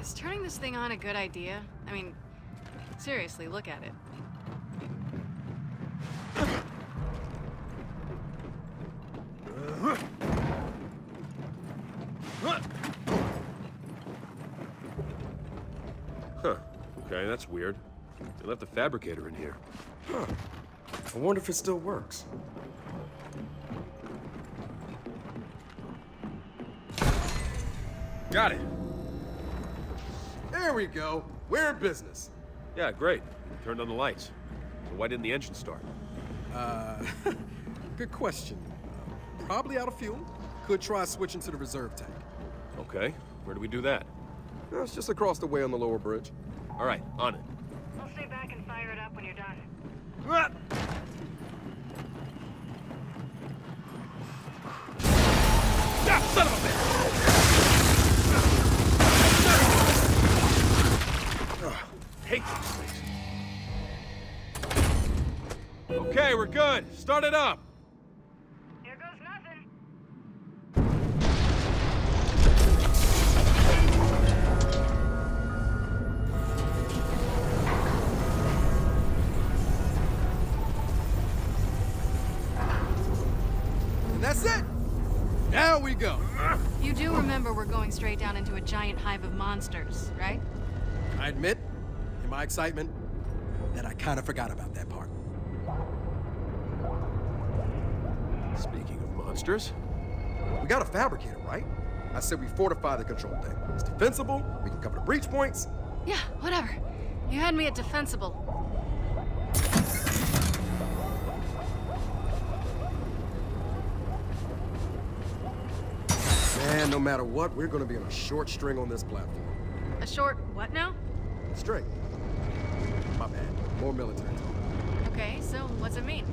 Is turning this thing on a good idea? I mean, seriously, look at it. Huh. Okay, that's weird. They left the fabricator in here. Huh. I wonder if it still works. Got it! There we go. We're in business. Yeah, great. Turned on the lights. So why didn't the engine start? Uh, good question. Uh, probably out of fuel. Could try switching to the reserve tank. Okay, where do we do that? It's just across the way on the lower bridge. All right, on it. Okay, we're good. Start it up. Here goes nothing. And that's it. Now we go. You do remember we're going straight down into a giant hive of monsters, right? I admit, in my excitement, that I kind of forgot about that part. Monsters, We got a fabricator, right? I said we fortify the control deck. It's defensible, we can cover the breach points. Yeah, whatever. You had me at defensible. Man, no matter what, we're gonna be on a short string on this platform. A short what now? String. My bad. More military talk. Okay, so what's it mean?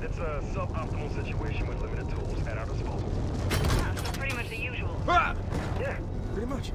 It's a suboptimal situation with limited tools at our disposal. Ah, so pretty much the usual. ah! Yeah, Pretty much.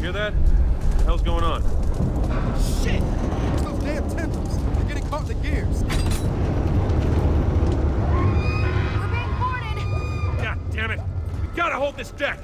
Hear that? What the hell's going on? Shit! It's those damn tendrils. They're getting caught in the gears. We're being boarded! God damn it! We gotta hold this deck!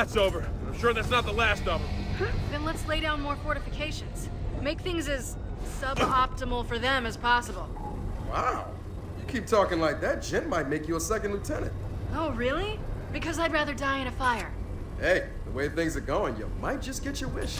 That's over. I'm sure that's not the last of them. Then let's lay down more fortifications. Make things as suboptimal for them as possible. Wow. You keep talking like that, Jen might make you a second lieutenant. Oh, really? Because I'd rather die in a fire. Hey, the way things are going, you might just get your wish.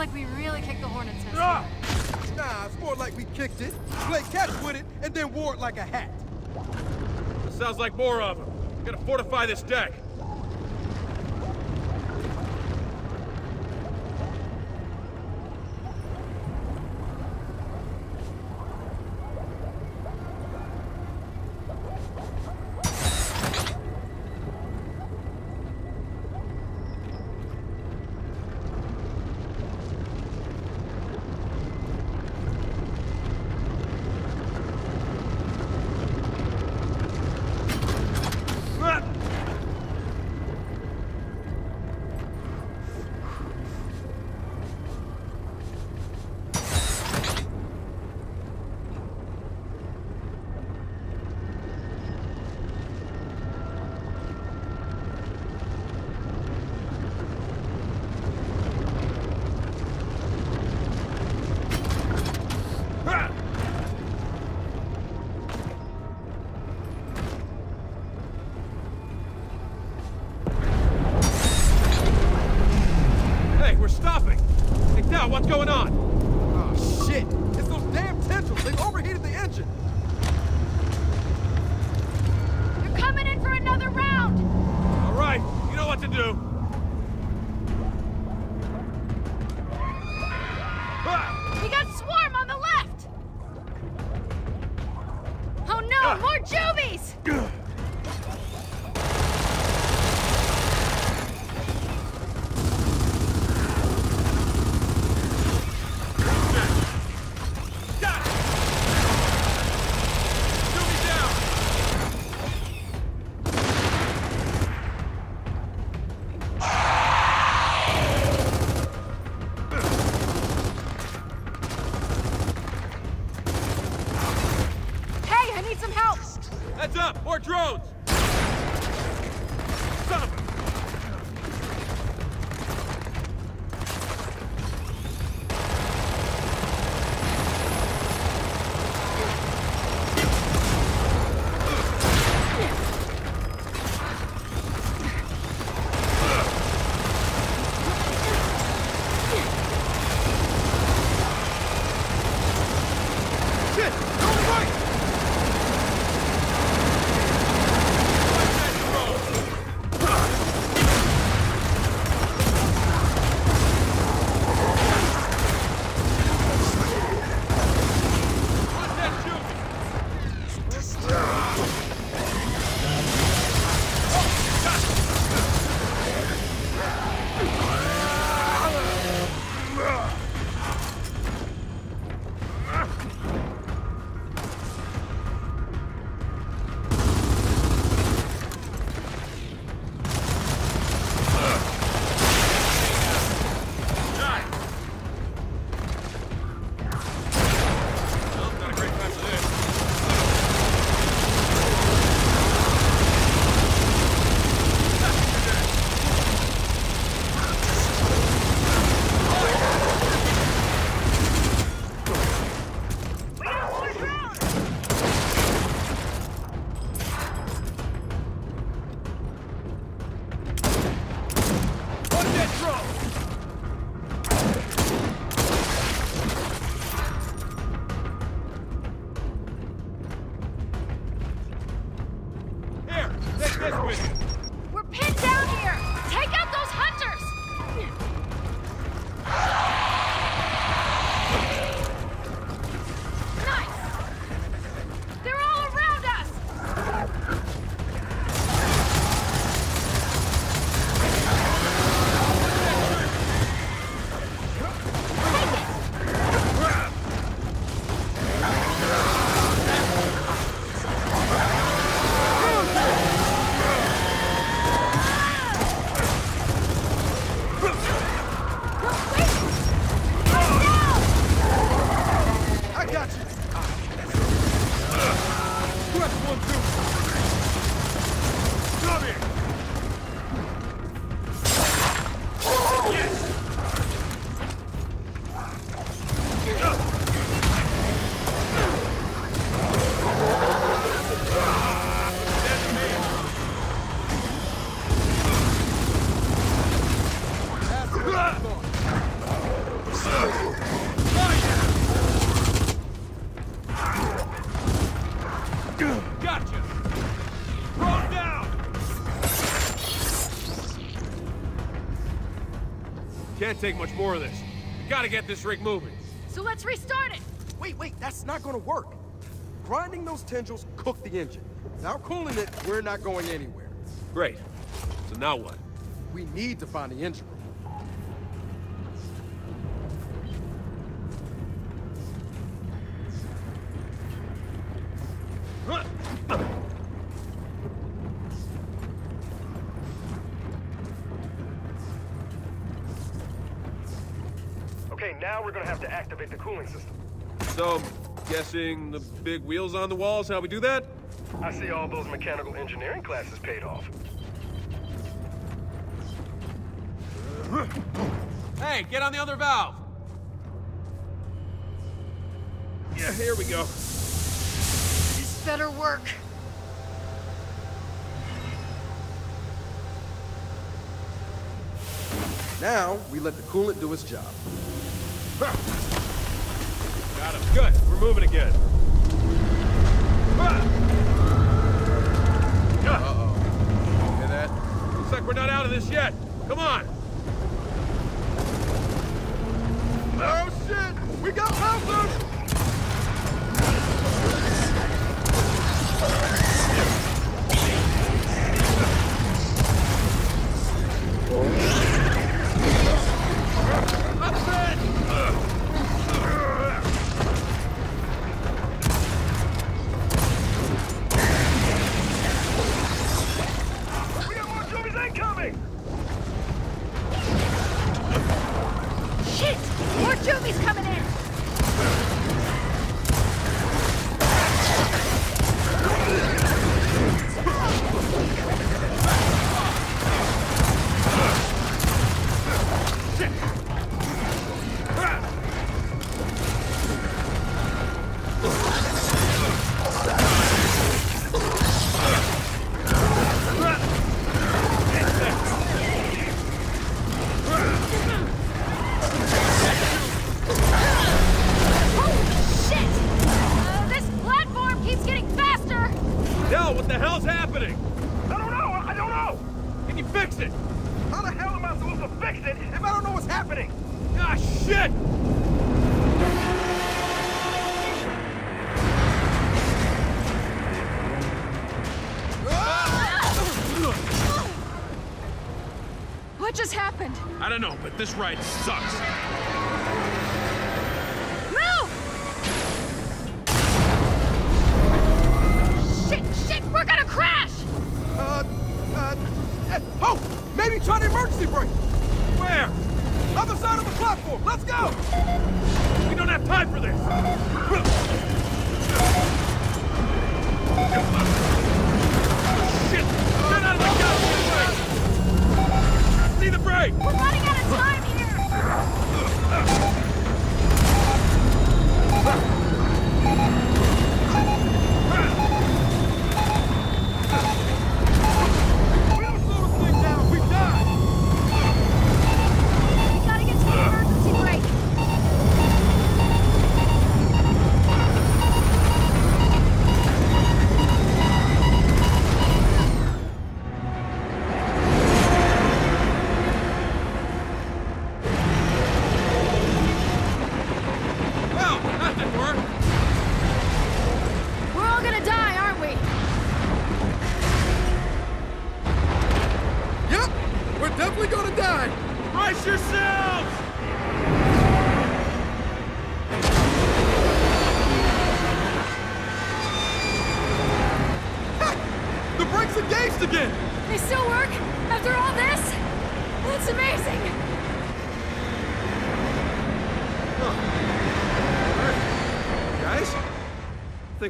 Like we really kicked the hornet's nest. Ah! Nah, it's more like we kicked it, played catch with it, and then wore it like a hat. Sounds like more of them. Gotta fortify this deck. Ah! Out what's going on. Oh, shit! It's those damn tendrils! They've overheated the engine! You're coming in for another round! All right, you know what to do. Can't take much more of this. We gotta get this rig moving. So let's restart it! Wait, wait, that's not gonna work. Grinding those tendrils cooked the engine. Now cooling it, we're not going anywhere. Great. So now what? We need to find the engine room. So, I'm guessing the big wheels on the walls, how we do that? I see all those mechanical engineering classes paid off. Hey, get on the other valve! Yeah, here we go. This better work. Now, we let the coolant do its job. Got him. Good. We're moving again. Ah! Uh-oh. Hear that? Looks like we're not out of this yet. Come on. Oh, shit! We got Pouncers! What just happened? I don't know, but this ride sucks. We're running out of time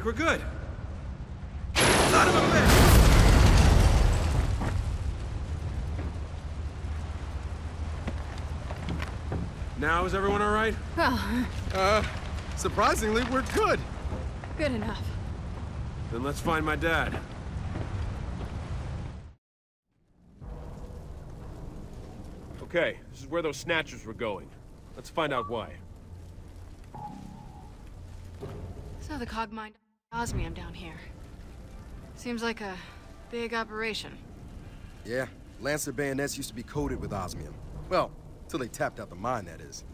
think we're good. Son of a bitch! Now is everyone all right? Well, Uh, surprisingly, we're good. good enough. Then let's find my dad. Okay, this is where those snatchers were going. Let's find out why. So the cog mined osmium down here. Seems like a big operation. Yeah, Lancer bayonets used to be coated with osmium. Well, till they tapped out the mine, that is.